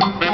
Bye.